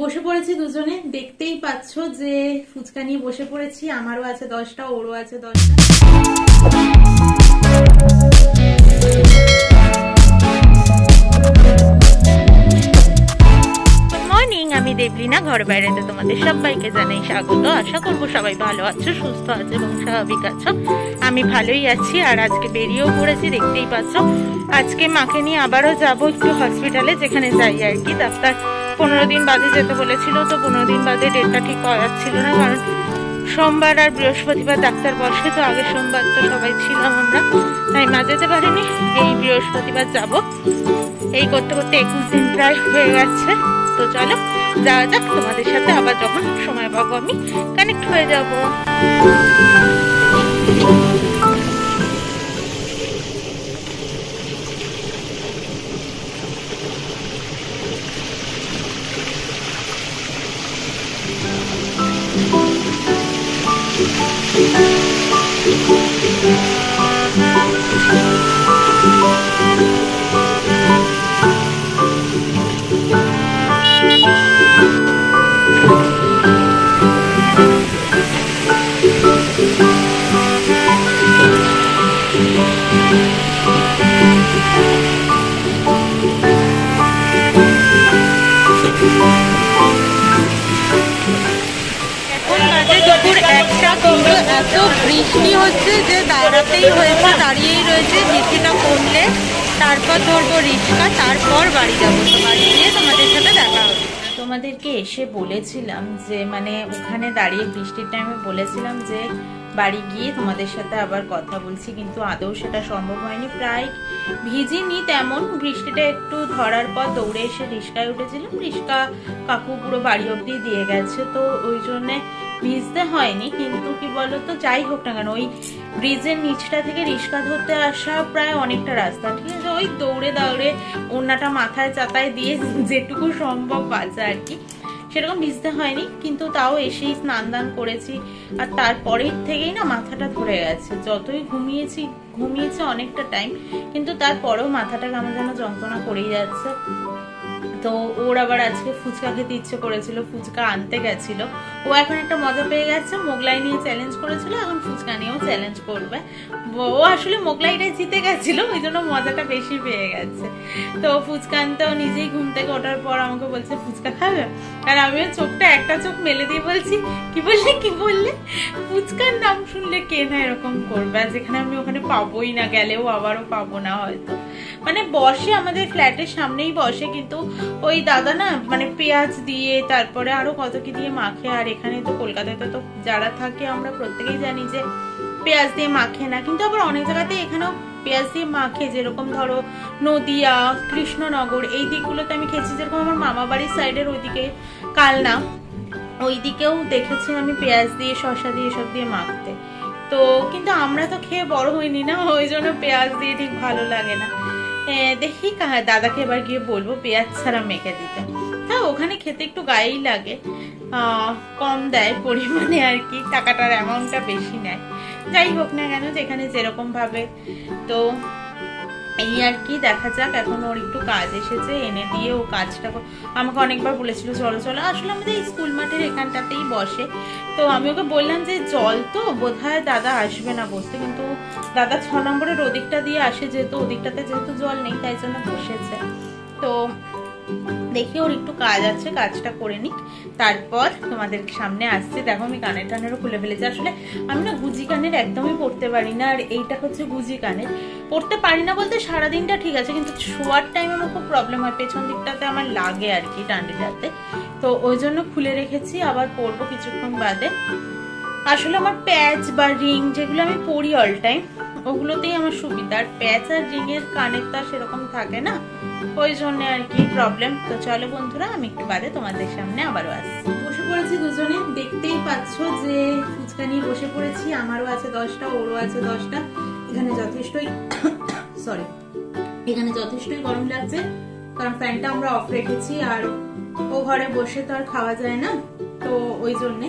বসে পড়েছি দুজনে। দেখতেই পাচ্ছ যে ফুচকা নিয়ে বসে পড়েছি। আমারও আছে দশটা, ওরও আছে দশটা। আমি দেবলিনা, ঘর বাইরেতে তোমাদের সবাইকে জানাই স্বাগত। আশা করব সবাই ভালো আছো, সুস্থ আছো এবং স্বাভাবিক আছো। আমি ভালোই আছি আর আজকে বেরিয়েও পড়েছি, দেখতেই পাচ্ছ। আজকে মাকে নিয়ে আবারও যাব একটু হসপিটালে যেখানে যাই আর কি, ডাক্তার পনেরো দিন বাদে যেতে বলেছিল, তো পনেরো দিন বাদে ডেটটা ঠিক পাওয়া যাচ্ছিল না, কারণ সোমবার আর বৃহস্পতিবার ডাক্তার বসে, তো আগের সোমবার তো সবাই ছিলাম আমরা, তাই মা যেতে পারিনি। এই বৃহস্পতিবার যাব। এই করতে করতে একুশ দিন প্রায় হয়ে গেছে। তো চলো, যাওয়া যাক, তোমাদের সাথে আবার যখন সময় পাবো আমি কানেক্ট হয়ে যাব। দাঁড়াতেই হয়েছে দাঁড়িয়েই রয়েছে। বৃষ্টিটা কমলে, তারপর ধরবো রিক্সা তারপর বাড়ি যাব। তো বাড়ি গিয়ে তোমাদের সাথে দেখা হবে। তোমাদেরকে এসে বলেছিলাম যে মানে ওখানে দাঁড়িয়ে বৃষ্টির টাইমে বলেছিলাম যে বাড়ি গিয়ে তোমাদের সাথে আবার কথা বলছি, কিন্তু আদৌ সেটা সম্ভব হয়নি। প্রায় ভিজিনি তেমন, বৃষ্টিটা একটু ধরার পর দৌড়ে এসে রিস্কায় উঠেছিলাম। রিস্কা কাকু পুরো বাড়ি অব্দি দিয়ে গেছে, তো ওই জন্যে ভিজতে হয়নি, কিন্তু কি বলতো, যাই হোক না কেন, ওই ব্রিজের নিচটা থেকে রিস্কা ধরতে আসা প্রায় অনেকটা রাস্তা। ঠিক আছে, ওই দৌড়ে দৌড়ে ওড়নাটা মাথায় চাতায় দিয়ে যেটুকু সম্ভব বাঁচা আর কি। সেরকম ভিজতে হয়নি, কিন্তু তাও এসেই স্নান দান করেছি। আর তারপরের থেকেই না মাথাটা ধরে গেছে। যতই ঘুমিয়েছি, ঘুমিয়েছে অনেকটা টাইম কিন্তু তারপরেও মাথাটা কেমন যেন যন্ত্রণা করেই যাচ্ছে। তো ওর আবার আজকে ফুচকা খেতে ইচ্ছে করেছিল, ফুচকা আনতে গেছিল। ও এখন একটা মজা পেয়ে গেছে, মোগলাই নিয়ে চ্যালেঞ্জ করেছিল, এখন ফুচকা নিয়েও চ্যালেঞ্জ করবে। ও আসলে মোগলাইটাই জিতে গেছিল, ওই জন্য মজাটা বেশি পেয়ে গেছে। তো ফুচকা আনতে ও নিজেই ঘুম থেকে ওঠার পর আমাকে বলছে, ফুচকা খাবে? আর আমিও চোখটা একটা চোখ মেলে দিয়ে বলছি, কি বললে কি বললে? ফুচকার নাম শুনলে কে না এরকম করবে? যেখানে আমি ওখানে পাবোই না, গেলেও আবারও পাবো না হয়তো। মানে বসে আমাদের ফ্ল্যাটের সামনেই বসে, কিন্তু ওই দাদা না মানে পেঁয়াজ দিয়ে, তারপরে আরও কত কি দিয়ে মাখে, আর এখানে তো কলকাতাতে তো যারা থাকে, আমরা প্রত্যেকেই জানি যে পেঁয়াজ দিয়ে মাখে না। কিন্তু আবার অনেক জায়গাতে এখানেও পেঁয়াজ দিয়ে মাখে, যেরকম ধরো নদিয়া, কৃষ্ণনগর, এই দিকগুলোতে আমি খেয়েছি, যেরকম আমার মামা বাড়ির সাইডের ওইদিকে, কালনা ওই দিকেও দেখেছি আমি পেঁয়াজ দিয়ে, শসা দিয়ে এসব দিয়ে মাখতে। তো, কিন্তু আমরা তো খেয়ে বড় হইনি না, ওই জন্য পেঁয়াজ দিয়ে ঠিক ভালো লাগে না। দেখি দাদাকে এবার গিয়ে বলব পেঁয়াজ ছাড়া মেখে দিতে। হ্যাঁ ওখানে খেতে একটু গায়েই লাগে। কম দেয় পরিমাণে আর কি, টাকাটার অ্যামাউন্টটা বেশি নেয়। যাই হোক না কেন, যেখানে যেরকম ভাবে তো এই আর কি, দেখা যাক, এখন ওর একটু কাজ এসেছে, এনে দিয়ে ও কাজটা আমাকে অনেকবার বলেছিল, চলো চলো। আসলে আমাদের স্কুল মাঠের এখানটাতেই বসে। তো আমি ওকে বললাম যে, জল তো বোধ দাদা আসবে না বসতে। কিন্তু দাদা ছ নম্বরের ওদিকটা দিয়ে আসে, যেহেতু ওদিকটাতে যেহেতু জল নেই, তাই জন্য বসেছে। তো দেখি ওর একটু কাজ আছে, কাজটা করে নিক। তারপর তোমাদের সামনে আসছে। দেখো আমি কানের টানেরও খুলে ফেলেছি। আসলে আমি না গুজি কানের একদমই পড়তে পারি না, আর এইটা হচ্ছে গুজি কানের পড়তে পারি না বলতে সারাদিনটা ঠিক আছে, কিন্তু শোয়ার টাইমে আমার খুব প্রবলেম হয়। পেছন দিকটাতে আমার লাগে আর কি টান্ডিটাতে তো ওই জন্য খুলে রেখেছি, আবার পরবো কিছুক্ষণ বাদে। আসলে আমার প্যাচ বা রিং যেগুলো আমি পরি অল টাইম ওগুলোতেই আমার সুবিধা। আর প্যাচ আর রিং এর কানের তো সেরকম থাকে না। ওই জন্য আর কি প্রবলেম তো চলো বন্ধুরা, আমি একটু বাদে তোমাদের সামনে আবারও আসছি। বসে পড়েছি দুজনে। দেখতেই পাচ্ছ যে ফুচকা নিয়ে বসে পড়েছি। আমারও আছে দশটা, ওরও আছে দশটা। এখানে যথেষ্টই সরি এখানে যথেষ্টই গরম লাগছে। কারণ ফ্যানটা আমরা অফ রেখেছি আর ও ঘরে বসে তো আর খাওয়া যায় না। তো ওই জন্যে।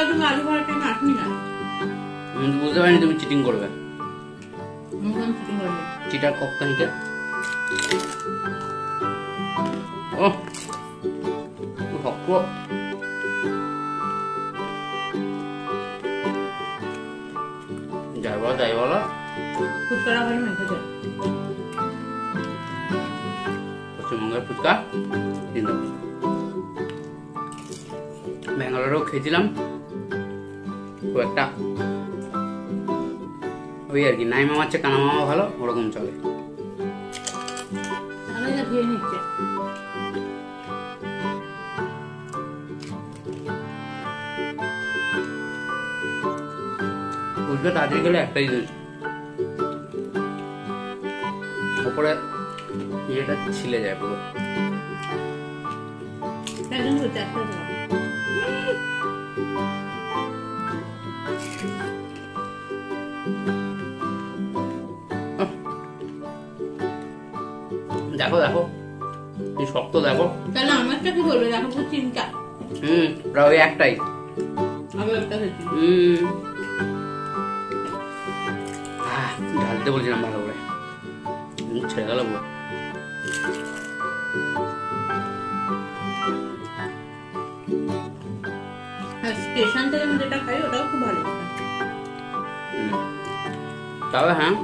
তা তুমি আলু ভরাটা না আসনি না? আমি তো বুঝতে পারিনি তুমি চিটিং করবে। চিটার কপ্তানিটা ও শক্ত যাই বলো যাই বলো। ফুচকাটা ভালো মেখে যায় পশ্চিমবঙ্গের ফুচকা ব্যাঙ্গালোরেও খেয়েছিলাম। খুব একটা ওই আর কি নাই মামার চেয়ে কানা মামা ভালো ওরকম চলে। ফুচকা তাড়াতাড়ি গেলে একটাই জিনিস ওপরে ইয়েটা ছিলে যায় পুরো। একটা দেওয়া দেখো দেখো। কি শক্ত দেখো। তাহলে আমারটা কি বলবে? দেখো খুব চিন্তা। হুম একটাই। আগে একটা খেয়েছি হুম। ঢালতে বলছিলাম ভালো করে। ছেড়ে গেল স্টেশন থেকে আমি যেটা খাই ওটাও খুব ভালো। তবে হ্যাঁ।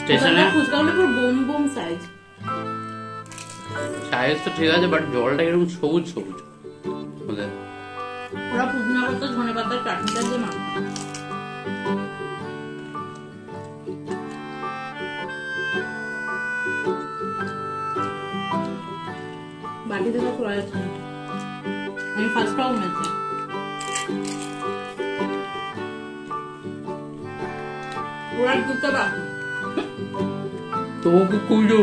স্টেশনে ফুচকাগুলো পুরো বোম বোম সাইজ সাইজ তো ঠিক আছে বাট জলটা এরকম সবুজ সবুজ। ওদের ওরা পুদিনা পাতা ধনে পাতার চাটনিটা দিয়ে মাখা। আমি ফার্স্ট টাও মেয়েছে ওরা দুটো বাকি তোমাকে কুইলো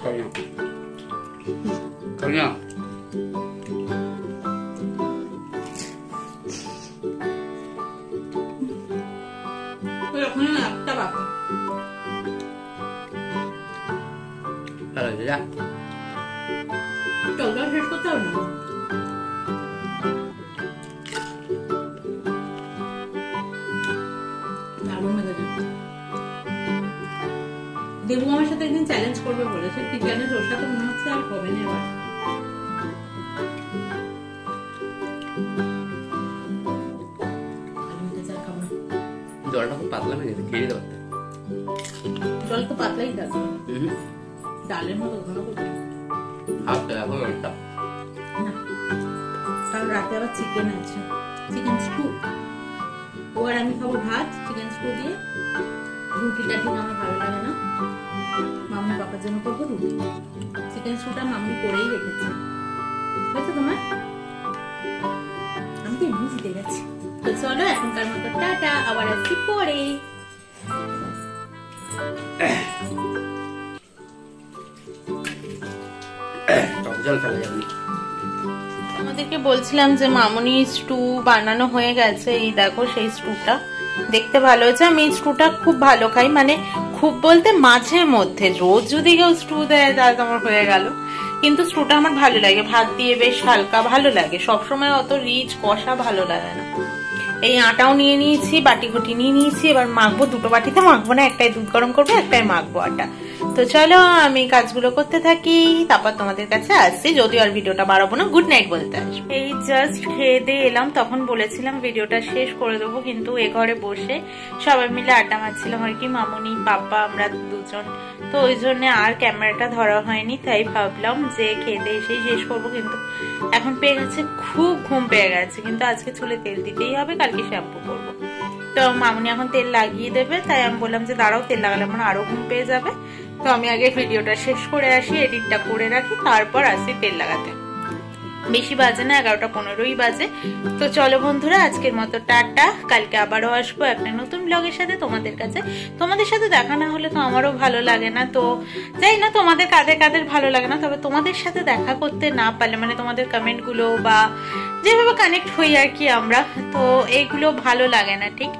খাই না খাই না ওখানে একটা বাকি ভালো হয়েছে যা চলটা শেষ করতে হবে দেবু আমার সাথে একদিন চ্যালেঞ্জ করবে বলেছে কি চ্যালেঞ্জ ওর সাথে মনে হচ্ছে আর হবে না এবার। জলটা খুব পাতলা হয়ে গেছে খেয়ে পারতে জল তো পাতলাই থাকবে ডালের মতো ঘন করবে। দেখো জলটা কাল রাতে আবার চিকেন আছে। চিকেন স্টু ও আর আমি খাব ভাত চিকেন স্টু দিয়ে রুটিটা ঠিক আমার ভালো লাগে না। মামনি বাবার জন্য করব রুটি। চিকেন স্টুটা মামনি করেই রেখেছে। বুঝছ তোমার? আমি তো এমনি জিতে গেছি। তো চলো, এখনকার মতো টাটা, আবার আসছি পরে। আমাদেরকে বলছিলাম যে মামনি স্টু বানানো হয়ে গেছে। এই দেখো সেই স্টুটা দেখতে ভালো হয়েছে। আমি স্টুটা খুব ভালো খাই। মানে খুব বলতে মাঝে মধ্যে, রোজ যদি কেউ স্টু দেয়, তাহলে তোমার হয়ে গেল। কিন্তু স্টুটা আমার ভালো লাগে। ভাত দিয়ে বেশ হালকা ভালো লাগে। সবসময় অত রিচ, কষা ভালো লাগে না। এই আটাও নিয়ে নিয়েছি, বাটি ঘটি নিয়ে নিয়েছি। এবার মাখবো দুটো বাটিতে। মাখবো না, একটাই দুধ গরম করব, একটাই মাখবো আটা। তো চলো, আমি কাজগুলো করতে থাকি। তারপর তোমাদের কাছে আসছি, যদিও আর ভিডিওটা বাড়াবো না গুড নাইট বলতে আসব। এই জাস্ট খেয়ে দিয়ে এলাম, তখন বলেছিলাম ভিডিওটা শেষ করে দেবো, কিন্তু এ ঘরে বসে সবাই মিলে আড্ডা মারছিলাম আর কি মামুনি, পাপা, আমরা দুজন। তো ওই জন্য আর ক্যামেরাটা ধরা হয়নি, তাই ভাবলাম যে খেতে এসেই শেষ করব, কিন্তু এখন পেয়ে গেছে, খুব ঘুম পেয়ে গেছে, কিন্তু আজকে চুলে তেল দিতেই হবে, কালকে শ্যাম্পু করব। তো মামুনি এখন তেল লাগিয়ে দেবে, তাই আমি বললাম যে দাঁড়াও, তেল লাগালে আমার আরও ঘুম পেয়ে যাবে। তো আমি আগে ভিডিওটা শেষ করে আসি, এডিটটা করে রাখি, তারপর আসি তেল লাগাতে। বেশি বাজে না, এগারোটা পনেরোই বাজে। তো চলো বন্ধুরা, আজকের মতো টাটা। কালকে আবারও আসব একটা নতুন ব্লগের সাথে তোমাদের কাছে। তোমাদের সাথে দেখা না হলে তো আমারও ভালো লাগে না। তো যাই না, তোমাদের কাদের কাদের ভালো লাগে না, তবে তোমাদের সাথে দেখা করতে না পারলে মানে তোমাদের কমেন্টগুলো বা যেভাবে কানেক্ট হই আর কি আমরা, তো এইগুলো ভালো লাগে না, ঠিক?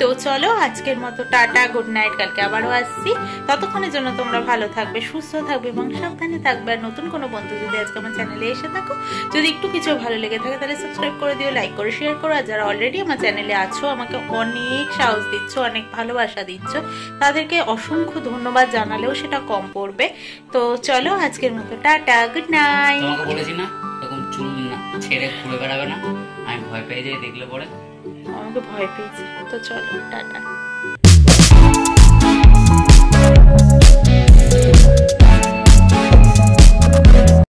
তো চলো, আজকের মতো টাটা গুড নাইট কালকে আবারও আসছি। ততক্ষণের জন্য তোমরা ভালো থাকবে, সুস্থ থাকবে এবং সাবধানে থাকবে। আর নতুন কোনো বন্ধু যদি আজকে আমার চ্যানেলে এসে থাকো, যদি একটু কিছু ভালো লেগে থাকে, তাহলে সাবস্ক্রাইব করে দিও লাইক করে শেয়ার করো। আর যারা অলরেডি আমার চ্যানেলে আছো, আমাকে অনেক সাহস দিচ্ছ, অনেক ভালোবাসা দিচ্ছ, তাদেরকে অসংখ্য ধন্যবাদ জানালেও সেটা কম পড়বে। তো চলো, আজকের মতো টাটা গুড নাইট বলেছি না না। ছেড়ে ঘুরে বেড়াবে না? আমি ভয় পেয়ে যাই, দেখলে পরে। আমাকে ভয় পেয়েছি। তো চলো, টাটা।